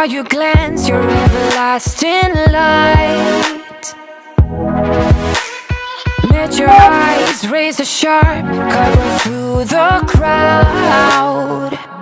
are your glance, your everlasting light. Let your eyes raise a sharp cover through the crowd.